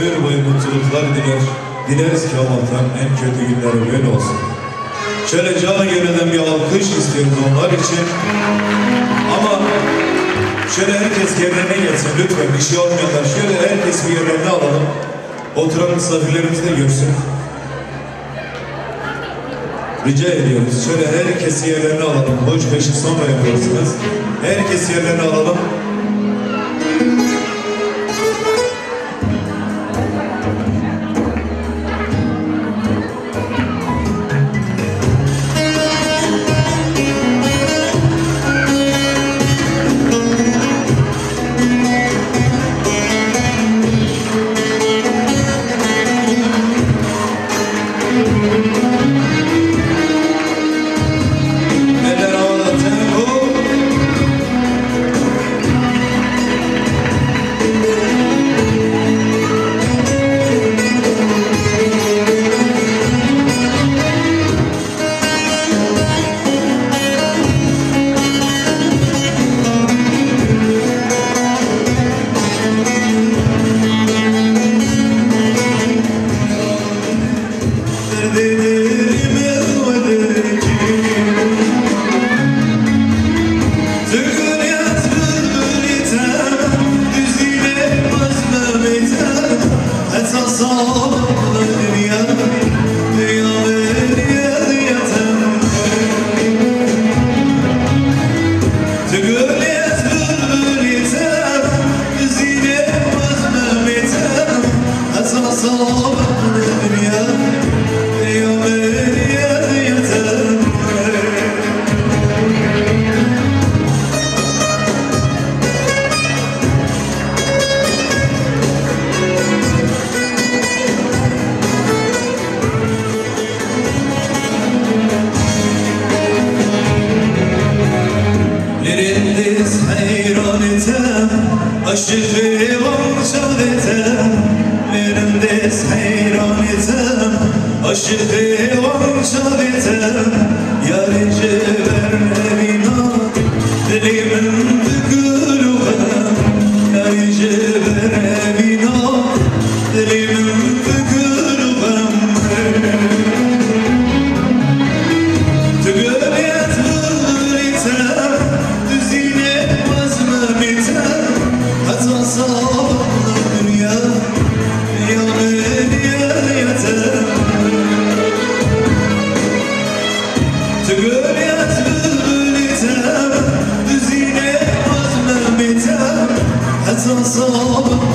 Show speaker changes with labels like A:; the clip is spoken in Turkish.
A: ömür boyu mutluluklar diler. Dileriz ki Allah'tan en kötü günleri böyle olsun. Şöyle canı gönülden bir alkış istiyoruz onlar için. Ama şöyle herkes yerine gelsin lütfen bir şey olmayanlar. Şöyle herkes bir yerlerine alalım. Oturan misafirlerimiz de görsün. Rica ediyoruz. Şöyle herkes yerlerine alalım. Boş beşi sonra yaparsınız. Herkes yerlerine alalım. Etem
B: Hazır